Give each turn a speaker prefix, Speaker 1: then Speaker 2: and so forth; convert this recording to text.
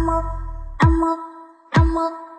Speaker 1: I'ma, I'ma, I'ma